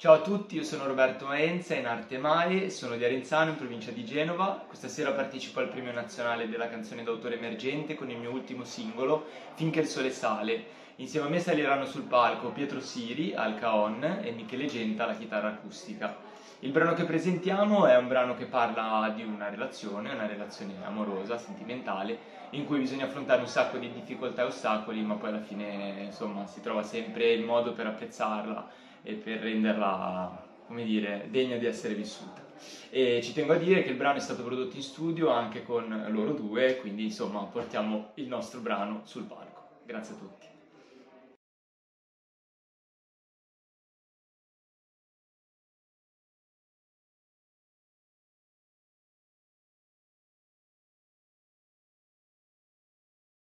Ciao a tutti, io sono Roberto Enza, in arte Mai, sono di Arenzano in provincia di Genova. Questa sera partecipo al premio nazionale della canzone d'autore emergente con il mio ultimo singolo, Finché il sole sale. Insieme a me saliranno sul palco Pietro Siri al caon e Michele Genta alla chitarra acustica. Il brano che presentiamo è un brano che parla di una relazione, una relazione amorosa, sentimentale, in cui bisogna affrontare un sacco di difficoltà e ostacoli, ma poi alla fine insomma si trova sempre il modo per apprezzarla e per renderla, come dire, degna di essere vissuta. E ci tengo a dire che il brano è stato prodotto in studio anche con loro due, quindi insomma portiamo il nostro brano sul palco. Grazie a tutti.